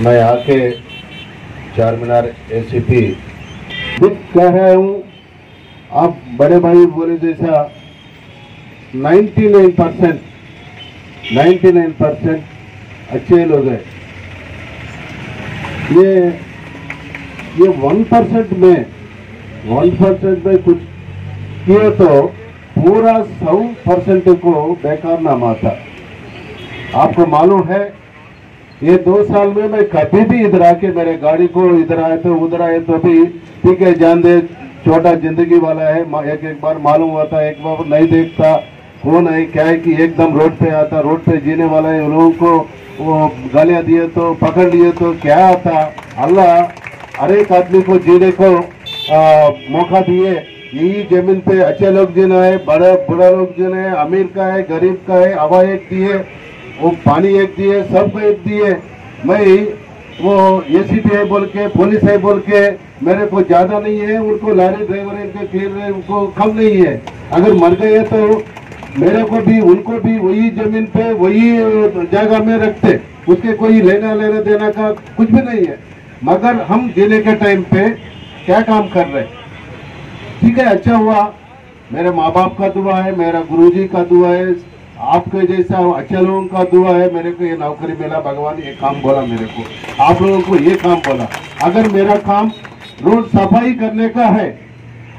मैं आके चार मीनार एसीपी दुख कह रहा हूँ आप बड़े भाई बोले जैसा 99 परसेंट नाइन्टी नाइन परसेंट अच्छे लोग हैं। ये ये वन परसेंट में, वन परसेंट में कुछ किए तो पूरा सौ परसेंट को बेकार नाम आता। आपको मालूम है ये दो साल में मैं कभी भी इधर आके मेरे गाड़ी को इधर आए तो उधर आए तो भी ठीक है जान दे छोटा ज़िंदगी वाला है एक एक बार मालूम हुआ था एक बार नहीं देखता कौन है क्या है कि एकदम रोड पे आता रोड पे जीने वाला है लोगों को वो गालियाँ दिए तो पकड़ लिए तो क्या आता? अल्लाह हर एक आदमी को जीने को आ, मौका दिए। यही ज़मीन पे अच्छे लोग जीना है बड़े बुरा लोग जीना है अमीर का है गरीब का है हवा एक दिए वो पानी एक दिए, सबको एक दिए। मैं वो एसीपी है बोल के, पुलिस है बोल के, मेरे को ज़्यादा नहीं है, उनको लारी ड्राइवर है, उनके उनको कम नहीं है। अगर मर गए तो मेरे को भी, उनको भी वही ज़मीन पे, वही जगह में रखते। उसके कोई लेना लेना देना का कुछ भी नहीं है। मगर हम जीने के टाइम पे क्या काम कर रहे ठीक है अच्छा हुआ। मेरे माँ बाप का दुआ है, मेरा गुरुजी का दुआ है आपके जैसा अच्छे लोगों का दुआ है मेरे को ये नौकरी मिला, भगवान ये काम बोला मेरे को। आप लोगों को ये काम बोला। अगर मेरा काम रोड सफ़ाई करने का है,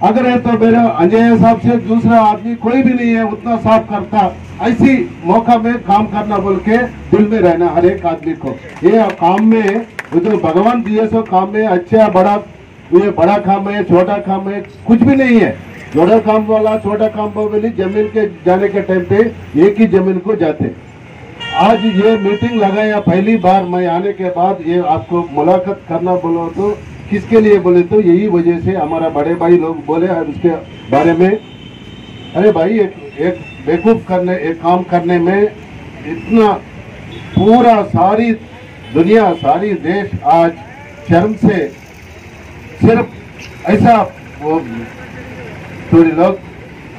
अगर है तो मेरा अजय साहब से दूसरा आदमी कोई भी नहीं है, उतना साफ़ करता, ऐसी मौका में काम करना बोल के दिल में रहना हर एक आदमी को। ये काम में जो भगवान दिए सो काम में अच्छा बड़ा, ये बड़ा काम है, छोटा काम है, कुछ भी नहीं है। छोटा काम वाला, छोटा काम वाली ज़मीन के जाने के टाइम पे एक ही ज़मीन को जाते। आज ये मीटिंग लगाया पहली बार मैं आने के बाद ये आपको मुलाकात करना बोलो तो किसके लिए बोले तो यही वजह से हमारा बड़े भाई लोग बोले और उसके बारे में। अरे भाई, एक एक बेवकूफ़ करने, एक काम करने में इतना पूरा सारी दुनिया, सारी देश आज शर्म से सिर्फ़ ऐसा थोड़ी लोग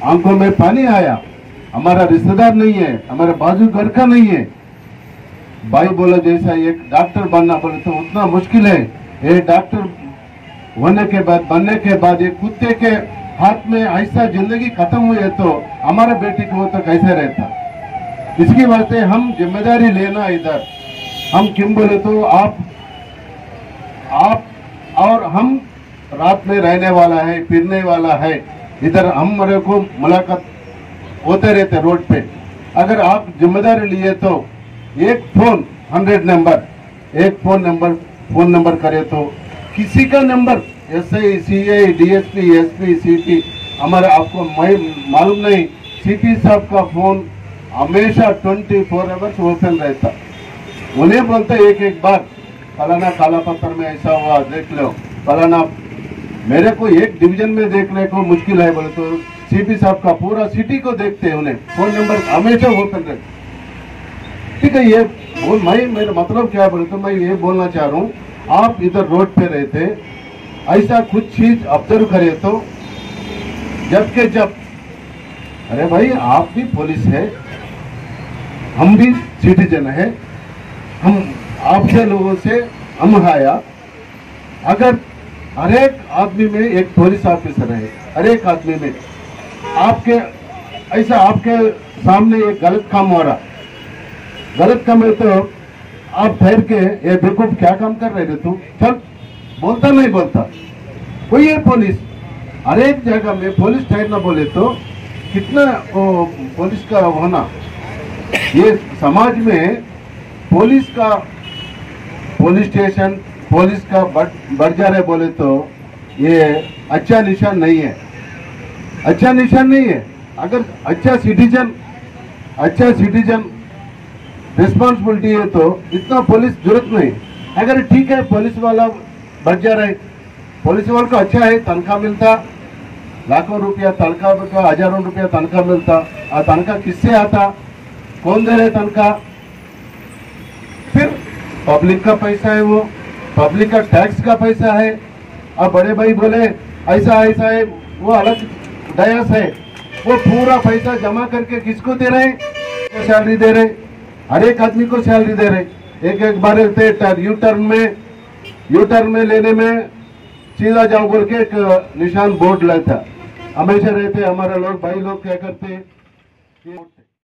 आँखों में पानी आया। हमारा रिश्तेदार नहीं है, हमारे बाजू घर का नहीं है। भाई बोला, जैसा एक डॉक्टर बनना बोले तो उतना मुश्किल है। ये डॉक्टर होने के बाद, बनने के बाद ये कुत्ते के हाथ में ऐसा ज़िंदगी खत्म हुई है तो हमारे बेटी को तो कैसे रहता? इसकी वजह हम ज़िम्मेदारी लेना इधर। हम क्यों बोले तो आप आप और हम रात में रहने वाला है, फिरने वाला है। इधर हम मेरे को मुलाकात होते रहते रोड पे। अगर आप ज़िम्मेदारी लिए तो एक फ़ोन हंड्रेड नंबर एक फ़ोन नंबर फ़ोन नंबर करे तो। किसी का number S I C I D S P S P C P हमारे आपको मालूम नहीं सीपी साहब का फ़ोन हमेशा ट्वेंटी फोर आवर्स ओपन रहता। उन्हें बोलते एक एक बार, फलाना काला पत्थर में ऐसा हुआ, देख लो, फलाना मेरे को एक डिवीज़न में देखने को मुश्किल है, बोले तो सीपी साहब का पूरा सिटी को देखते हैं उन्हें। फ़ोन नंबर हमेशा ओपन रहते ठीक है, ये बोल, मैं, मेरा मतलब क्या बोले तो मैं ये बोलना चाह रहा हूँ, आप इधर रोड पे रहते, ऐसा कुछ चीज़ ऑब्ज़र्व करे तो जब के जब, अरे भाई, आप भी पुलिस है, हम भी सिटीजन है, हम आपसे लोगों से, हम आया अगर हर एक आदमी में एक पुलिस ऑफिसर है हर एक आदमी में। आपके, ऐसा आपके सामने एक गलत काम हो रहा। गलत काम है तो आप ठहर के ये बेवकूफ़ क्या काम कर रहे थे तू? चल, बोलता नहीं बोलता। कोई है पुलिस हर एक जगह में पुलिस ठहरना बोले तो कितना पुलिस का होना ये समाज में पुलिस का पुलिस स्टेशन पुलिस का बढ़ जा रहे बोले तो ये अच्छा निशान नहीं है। अच्छा निशान नहीं है। अगर अच्छा सिटीजन अच्छा सिटीजन रिस्पॉन्सिबिलिटी है तो इतना पुलिस ज़रूरत नहीं। अगर ठीक है, पुलिस वाला बढ़ जा रहे। पुलिस वाले को अच्छा है, तनख्वाह मिलता। लाखों रुपया तनख्वाह का, हज़ारों रुपया तनख्वाह मिलता। आ तनख्वाह किससे आता? कौन दे रहे तनख्वाह? फिर पब्लिक का पैसा है वो। पब्लिक का टैक्स का पैसा है। अब बड़े भाई बोले, ऐसा ऐसा है, वो अलग दयास है। वो पूरा पैसा जमा करके किसको दे रहे हैं? सैलरी दे रहे हर एक आदमी को सैलरी दे रहे एक एक बार यू टर्न में यू टर्न में लेने में सीधा जाओ बोल के एक निशान बोर्ड लगता हमेशा रहते हमारे लोग, भाई लोग क्या करते